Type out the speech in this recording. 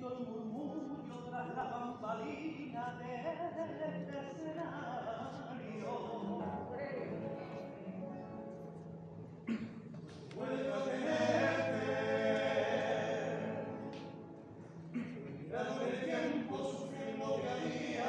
oído el murmullo tras la campanina del escenario. Vuelvo a tenerte, tanto el tiempo sufriendo que había.